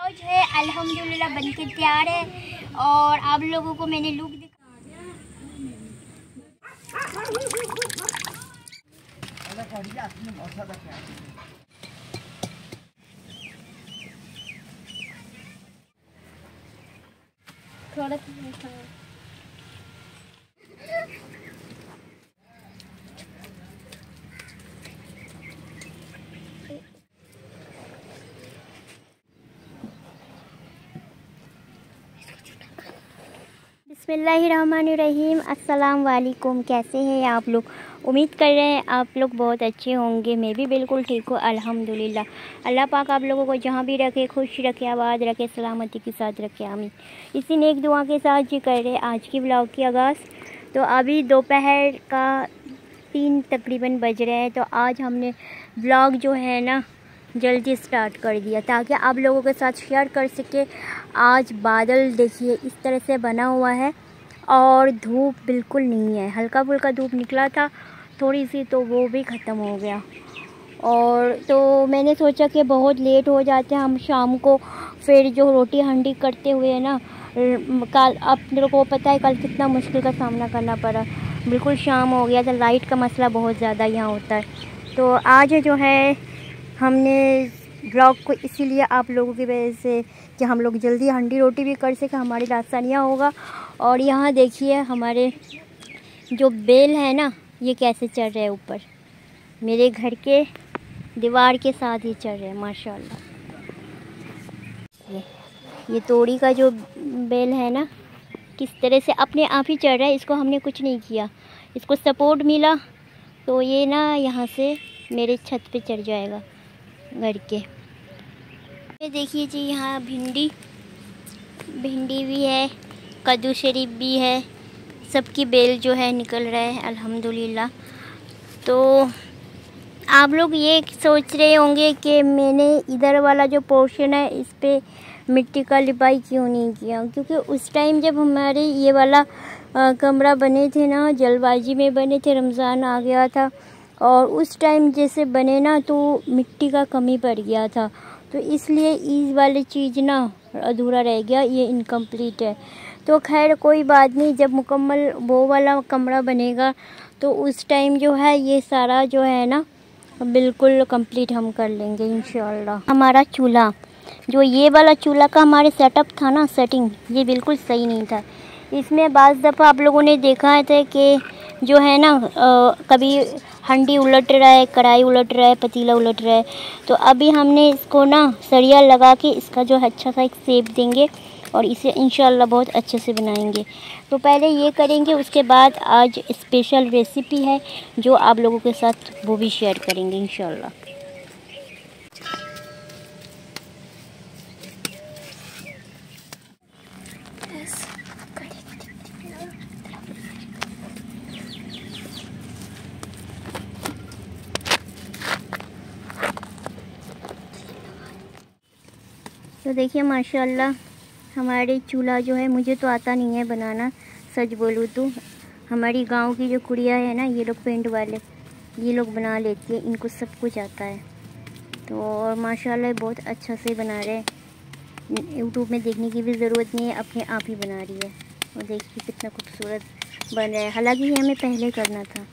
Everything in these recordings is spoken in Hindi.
आज है अल्हम्दुलिल्लाह बनके तैयार है। और आप लोगों को मैंने लुक दिखा थोड़ा अस्सलाम वालेकुम कैसे हैं आप लोग? उम्मीद कर रहे हैं आप लोग बहुत अच्छे होंगे। मैं भी बिल्कुल ठीक हूँ, अल्हम्दुलिल्लाह। अल्लाह पाक आप लोगों को जहाँ भी रखे, खुश रखे, आबाद रखे, सलामती के साथ रखे, आमीन। इसी नेक दुआ के साथ जी कर रहे आज की ब्लॉग की आगाज़। तो अभी दोपहर का तीन तकरीबन बज रहे हैं। तो आज हमने ब्लॉग जो है ना जल्दी स्टार्ट कर दिया ताकि आप लोगों के साथ शेयर कर सके। आज बादल देखिए, इस तरह से बना हुआ है और धूप बिल्कुल नहीं है। हल्का फुल्का धूप निकला था, थोड़ी सी तो वो भी ख़त्म हो गया। और तो मैंने सोचा कि बहुत लेट हो जाते हैं, हम शाम को फिर जो रोटी हंडी करते हुए ना कल आप मेरे को पता है कल कितना मुश्किल का सामना करना पड़ा। बिल्कुल शाम हो गया था लाइट का मसला बहुत ज़्यादा यहाँ होता है। तो आज जो है हमने ब्लॉग को इसीलिए आप लोगों की वजह से कि हम लोग जल्दी हंडी रोटी भी कर सकें, हमारी आसानियाँ होगा। और यहाँ देखिए हमारे जो बेल है ना, ये कैसे चढ़ रहे हैं ऊपर। मेरे घर के दीवार के साथ ही चढ़ रहे हैं, माशाल्लाह। ये ये तोड़ी का जो बेल है ना, किस तरह से अपने आप ही चढ़ रहा है, इसको हमने कुछ नहीं किया। इसको सपोर्ट मिला तो ये ना यहाँ से मेरे छत पे चढ़ जाएगा। घर के ये देखिए जी यहाँ भिंडी भिंडी भी है कद्दू शरीफ भी है सबकी बेल जो है निकल रहा है अल्हम्दुलिल्लाह। तो आप लोग ये सोच रहे होंगे कि मैंने इधर वाला जो पोर्शन है इस पर मिट्टी का लिपाई क्यों नहीं किया? क्योंकि उस टाइम जब हमारे ये वाला आ, कमरा बने थे ना जलबाजी में बने थे रमज़ान आ गया था और उस टाइम जैसे बने ना तो मिट्टी का कमी पड़ गया था। तो इसलिए इस वाली चीज़ ना अधूरा रह गया, ये इनकम्प्लीट है। तो खैर, कोई बात नहीं, जब मुकम्मल वो वाला कमरा बनेगा तो उस टाइम जो है, ये सारा जो है ना, बिल्कुल कंप्लीट हम कर लेंगे इन हमारा चूल्हा, जो ये वाला चूल्हा का हमारे सेटअप था ना सेटिंग ये बिल्कुल सही नहीं था। इसमें बाज़ दफ़ा आप लोगों ने देखा था कि जो है ना कभी हंडी उलट रहा है, कढ़ाई उलट रहा है, पतीला उलट रहा है। तो अभी हमने इसको ना सरिया लगा के इसका जो अच्छा सा एक सेप देंगे और इसे इन बहुत अच्छे से बनाएँगे। तो पहले ये करेंगे, उसके बाद आज स्पेशल रेसिपी है जो आप लोगों के साथ वो भी शेयर करेंगे, इंशाल्लाह। तो देखिए, माशाल्लाह, हमारे चूल्हा जो है, मुझे तो आता नहीं है बनाना, सच बोलूँ तो। हमारी गाँव की जो कुड़िया है ना, ये लोग पेंट वाले, ये लोग बना लेती है, इनको सब कुछ आता है। तो और माशाल्लाह, बहुत अच्छा से बना रहे हैं। यूट्यूब में देखने की भी ज़रूरत नहीं है, अपने आप ही बना रही है। और देखिए, कितना खूबसूरत बन रहा है। हालाँकि ये हमें पहले करना था,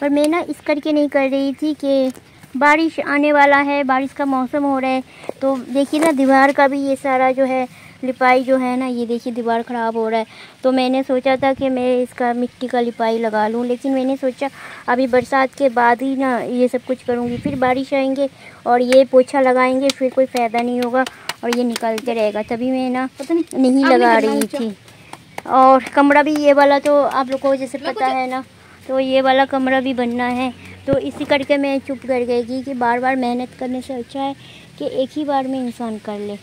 पर मैं ना इस करके नहीं कर रही थी कि बारिश आने वाला है बारिश का मौसम हो रहा है तो देखिए ना दीवार का भी ये सारा जो है लिपाई जो है ना ये देखिए दीवार ख़राब हो रहा है। तो मैंने सोचा था कि मैं इसका मिट्टी का लिपाई लगा लूँ लेकिन मैंने सोचा अभी बरसात के बाद ही ना ये सब कुछ करूँगी। फिर बारिश आएँगे और ये पोछा लगाएँगे फिर कोई फ़ायदा नहीं होगा और ये निकलते रहेगा। तभी मैं ना पता नहीं नहीं लगा रही थी। और कमरा भी ये वाला तो आप लोग को जैसे पता है ना तो ये वाला कमरा भी बनना है। तो इसी करके मैं चुप कर गई कि बार बार मेहनत करने से अच्छा है कि एक ही बार में इंसान कर ले।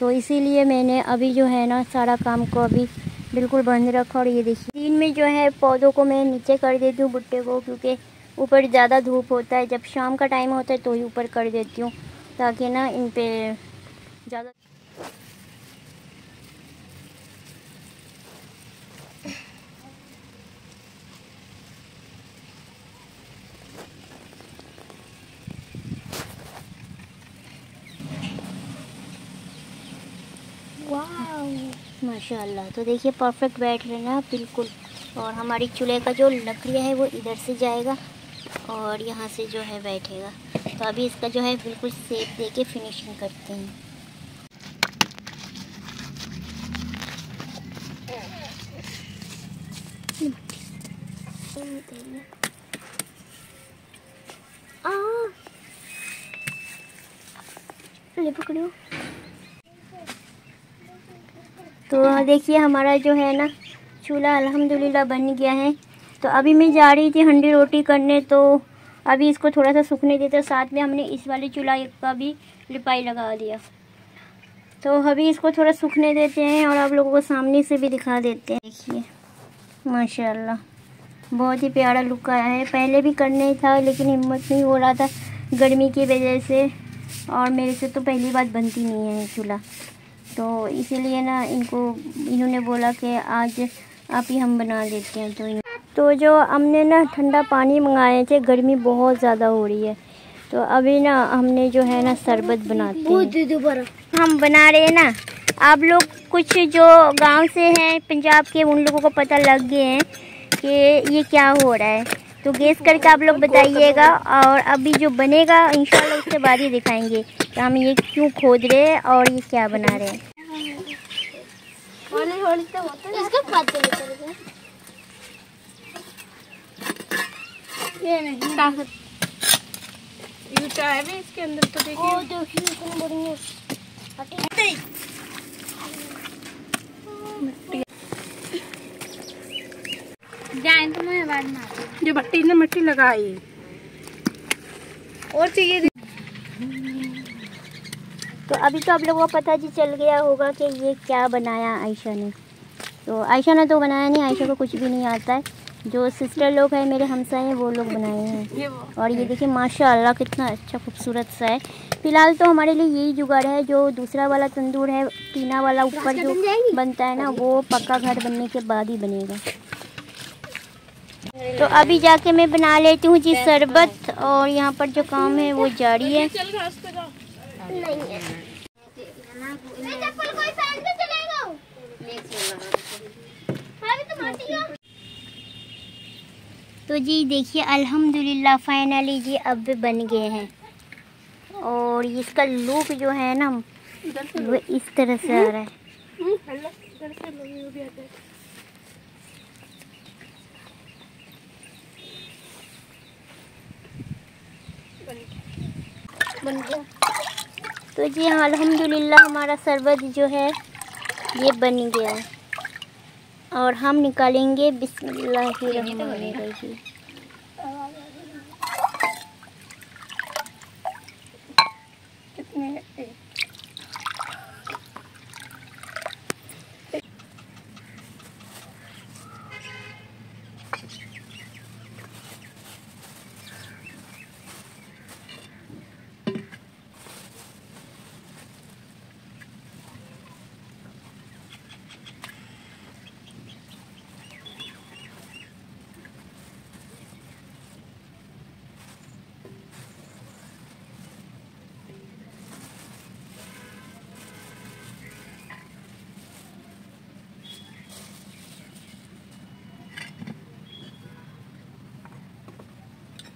तो इसीलिए मैंने अभी जो है ना सारा काम को अभी बिल्कुल बंद रखा और ये देखिए, दिन में जो है पौधों को मैं नीचे कर देती हूँ भुट्टे को, क्योंकि ऊपर ज़्यादा धूप होता है। जब शाम का टाइम होता है तो ही ऊपर कर देती हूँ, ताकि ना इन पर ज़्यादा माशाल्लाह। तो देखिए परफेक्ट बैठ रहे ना बिल्कुल। और हमारी चूल्हे का जो लकड़ियाँ है, वो इधर से जाएगा और यहाँ से जो है बैठेगा। तो अभी इसका जो है बिल्कुल सेप दे के फिनिशिंग करते हैं। ले पकड़ो। तो देखिए हमारा जो है ना चूल्हा अल्हम्दुलिल्लाह बन गया है। तो अभी मैं जा रही थी हंडी रोटी करने तो अभी इसको थोड़ा सा सूखने देते साथ में हमने इस वाले चूल्हा का भी लिपाई लगा दिया। तो अभी इसको थोड़ा सूखने देते हैं और आप लोगों को सामने से भी दिखा देते हैं। देखिए, माशाल्लाह, बहुत ही प्यारा लुक आया है। पहले भी करने था, लेकिन हिम्मत नहीं हो रहा था गर्मी की वजह से, और मेरे से तो पहली बात बनती नहीं है चूल्हा। तो इसीलिए ना इनको इन्होंने बोला कि आज आप ही हम बना देते हैं तो तो जो हमने ना ठंडा पानी मंगाए थे गर्मी बहुत ज़्यादा हो रही है। तो अभी ना हमने जो है ना शरबत बनाते हैं। हम बना रहे हैं ना। आप लोग कुछ जो गाँव से हैं पंजाब के उन लोगों को पता लग गए हैं कि ये क्या हो रहा है। तो गैस करके आप लोग बताइएगा और अभी जो बनेगा इंशाल्लाह उसके बाद ही दिखाएँगे कि हम ये क्यों खोद रहे हैं और ये क्या बना रहे हैं। ये नहीं है भी इसके अंदर तो देखिए। जाए तो मैं बाद में जो भट्टी ने मिट्टी लगाई। और चाहिए तो अभी तो आप लोगों को पता जी चल गया होगा कि ये क्या बनाया आयशा ने। तो आयशा ने तो बनाया नहीं आयशा को कुछ भी नहीं आता है। जो सिस्टर लोग हैं मेरे हमसाए हैं वो लोग बनाए हैं। और ये देखिए माशाल्लाह कितना अच्छा खूबसूरत सा है। फ़िलहाल तो हमारे लिए यही जुगाड़ है जो दूसरा वाला तंदूर है टीना वाला ऊपर जो बनता है ना वो पक्का घर बनने के बाद ही बनेगा। तो अभी जाके मैं बना लेती हूँ जी शरबत और यहाँ पर जो काम है वो जारी है। तो जी देखिए अल्हम्दुलिल्लाह फाइनली जी अब बन गए हैं। और इसका लुक जो है ना वो इस तरह से आ रहा है। बन गया। तो जी हाँ अलहमदिल्ला हमारा शरबत जो है, ये बन गया। और हम निकालेंगे बिस्मिल्लाहिर्रहमानिर्रहीम।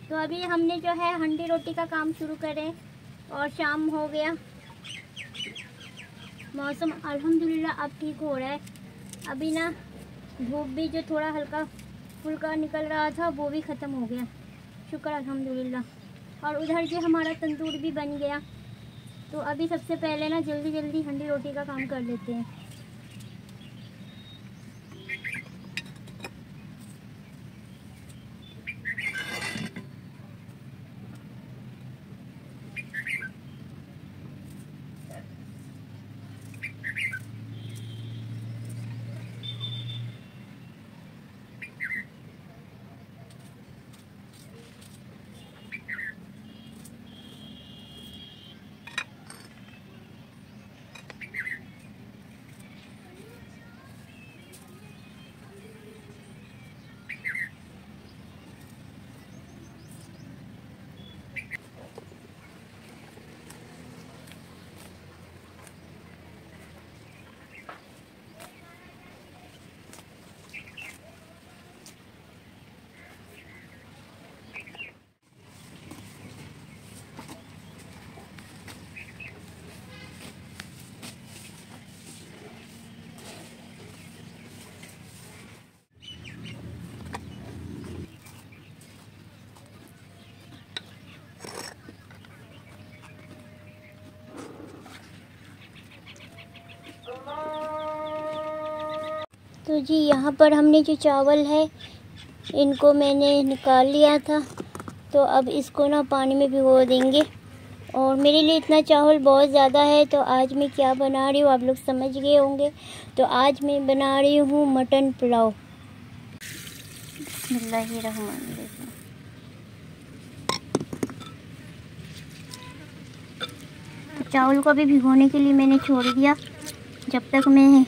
तो अभी हमने जो है हंडी रोटी का काम शुरू करें और शाम हो गया। मौसम अल्हम्दुलिल्लाह अब ठीक हो रहा है। अभी ना धूप भी जो थोड़ा हल्का फुल्का निकल रहा था, वो भी ख़त्म हो गया। शुक्र अल्हम्दुलिल्लाह। और उधर जो हमारा तंदूर भी बन गया। तो अभी सबसे पहले ना जल्दी जल्दी हंडी रोटी का काम कर लेते हैं। तो जी, यहाँ पर हमने जो चावल है, इनको मैंने निकाल लिया था। तो अब इसको ना पानी में भिगो देंगे। और मेरे लिए इतना चावल बहुत ज़्यादा है तो आज मैं क्या बना रही हूँ, आप लोग समझ गए होंगे। तो आज मैं बना रही हूँ मटन पुलाव। तो चावल को अभी भिगोने के लिए मैंने छोड़ दिया। जब तक मैं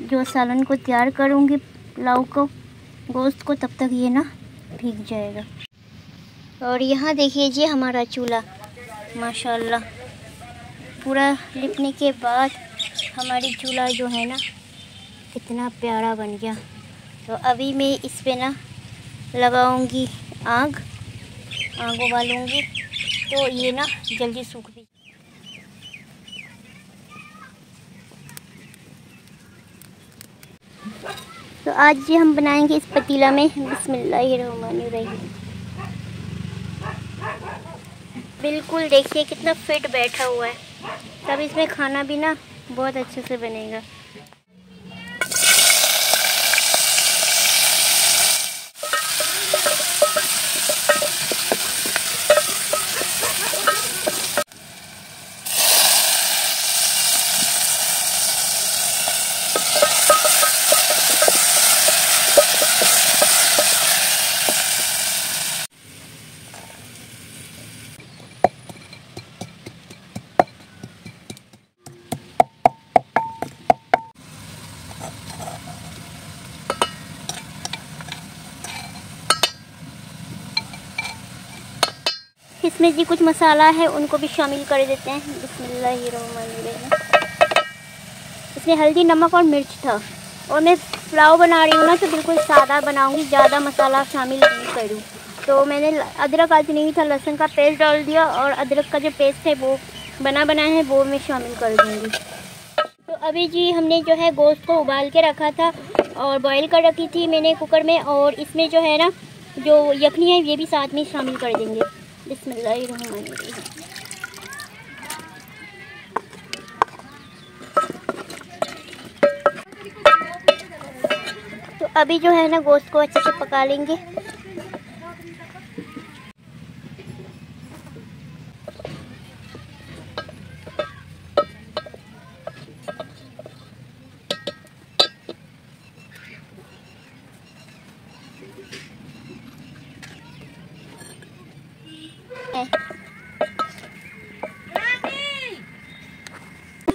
जो सालन को तैयार करूँगी पुलाव को, गोश्त को, तब तक ये ना भीग जाएगा। और यहाँ देखिए जी हमारा चूल्हा, माशाल्लाह। पूरा लिपने के बाद हमारी चूल्हा जो है ना कितना प्यारा बन गया। तो अभी मैं इस पर ना लगाऊँगी आग आग उबालूँगी तो ये ना जल्दी सूख भी तो आज ये हम बनाएँगे इस पतीला में। बिस्मिल्लाहिर्रहमानिर्रहीम। बिल्कुल देखिए कितना फिट बैठा हुआ है। तब इसमें खाना भी ना बहुत अच्छे से बनेगा। इसमें जी कुछ मसाला है, उनको भी शामिल कर देते हैं। बिस्मिल्लाहिर्रहमानिर्रहीम। इसमें हल्दी, नमक और मिर्च था। और मैं पुलाव बना रही हूँ ना तो बिल्कुल सादा बनाऊँगी, ज़्यादा मसाला शामिल नहीं करूँ। तो मैंने अदरक आज नहीं था, लहसुन का पेस्ट डाल दिया और अदरक का जो पेस्ट है, वो बना बना है, वो मैं शामिल कर दूँगी। तो अभी जी हमने जो है गोश्त को उबाल के रखा था और बॉईल कर रखी थी मैंने कुकर में और इसमें जो है ना, जो यखनी है, ये भी साथ में शामिल कर देंगे। तो अभी जो है ना गोश्त को अच्छे से पका लेंगे।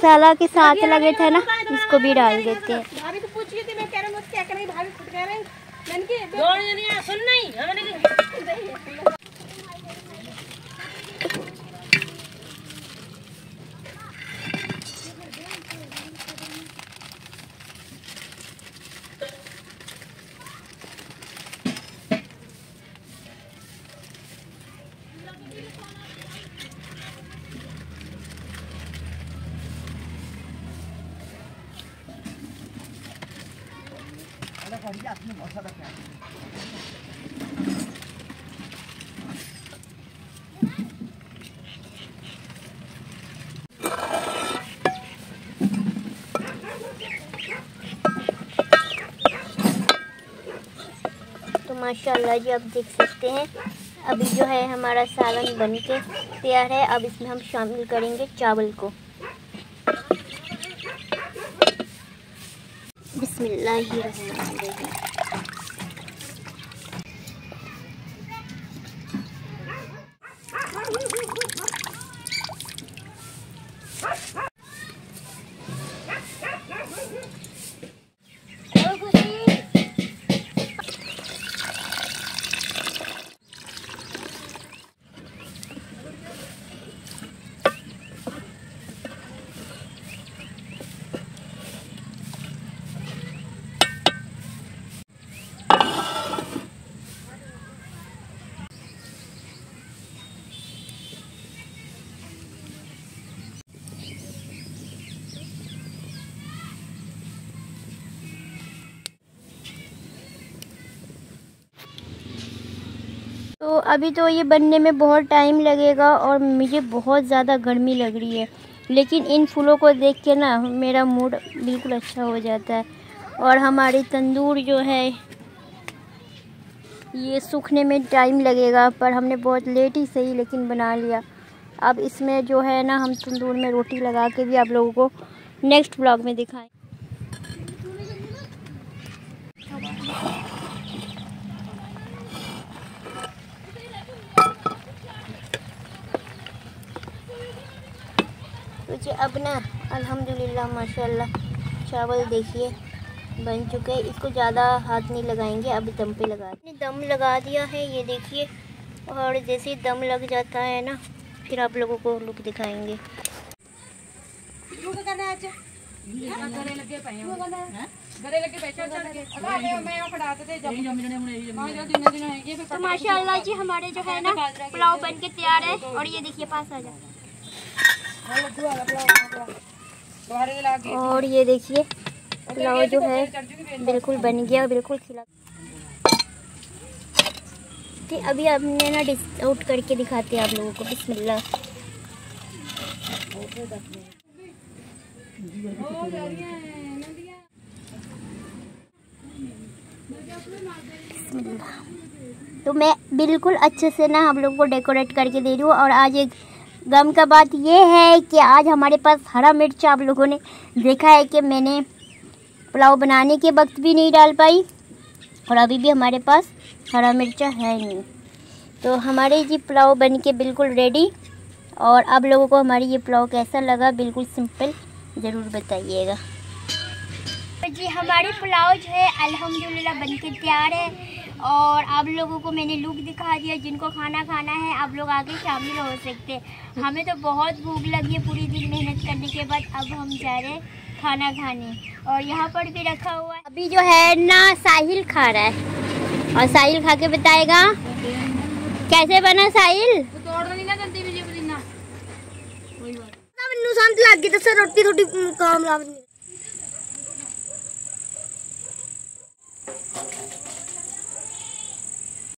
मसाला के साथ लगे थे ना इसको भी डाल देते हैं। भाभी तो पूछ रही थी मैं कह रहा हूँ क्या करेंगे भाभी खुद कह रहे हैं सुन नहीं हमने तो माशाल्लाह जी, आप देख सकते हैं। अभी जो है हमारा सालन बन के तैयार है। अब इसमें हम शामिल करेंगे चावल को। बिस्मिल्लाहिर्रहमानिर्रहीम। अभी तो ये बनने में बहुत टाइम लगेगा और मुझे बहुत ज़्यादा गर्मी लग रही है। लेकिन इन फूलों को देख के ना मेरा मूड बिल्कुल अच्छा हो जाता है। और हमारी तंदूर जो है, ये सूखने में टाइम लगेगा, पर हमने बहुत लेट ही सही लेकिन बना लिया। अब इसमें जो है ना, हम तंदूर में रोटी लगा के भी आप लोगों को नेक्स्ट ब्लॉग में दिखाएँ। तो अब ना अल्हम्दुलिल्लाह माशाल्लाह चावल देखिए बन चुके हैं। इसको ज़्यादा हाथ नहीं लगाएँगे अभी दम पे लगा। दम लगा दिया है ये देखिए और जैसे ही दम लग जाता है ना फिर आप लोगों को लुक दिखाएँगे। तो माशाल्लाह जी हमारे जो है ना पुलाव बन के तैयार है और ये देखिए पास आ जाए और ये देखिए, पुलाव जो है, बिल्कुल बन गया बिल्कुल खिला ठीक अभी हमने ना डिस आउट करके दिखाते हैं आप लोगों को, बिस्मिल्लाह। तो मैं बिल्कुल अच्छे से ना हम लोग को डेकोरेट करके दे रही हूँ और आज एक गम का बात ये है कि आज हमारे पास हरा मिर्च आप लोगों ने देखा है कि मैंने पुलाव बनाने के वक्त भी नहीं डाल पाई और अभी भी हमारे पास हरा मिर्चा है नहीं। तो हमारे जी पुलाव बन के बिल्कुल रेडी और आप लोगों को हमारी ये पुलाव कैसा लगा बिल्कुल सिंपल ज़रूर बताइएगा। तो जी, हमारी पुलाव जो है, अल्हम्दुलिल्लाह बन के तैयार है। और आप लोगों को मैंने लुक दिखा दिया जिनको खाना खाना है आप लोग आके शामिल हो सकते। हैं हमें तो बहुत भूख लगी है पूरी दिन मेहनत करने के बाद अब हम जा रहे खाना खाने। और यहाँ पर भी रखा हुआ है। अभी जो है ना साहिल खा रहा है। और साहिल खा के बताएगा कैसे बना साहिल? रोटी थोड़ी काम